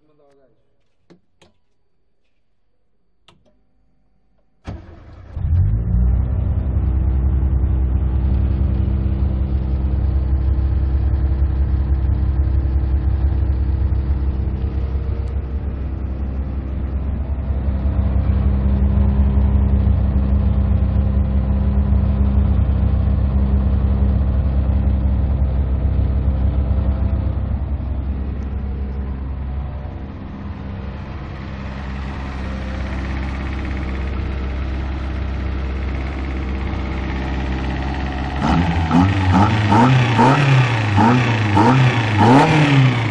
你们老感觉。Não.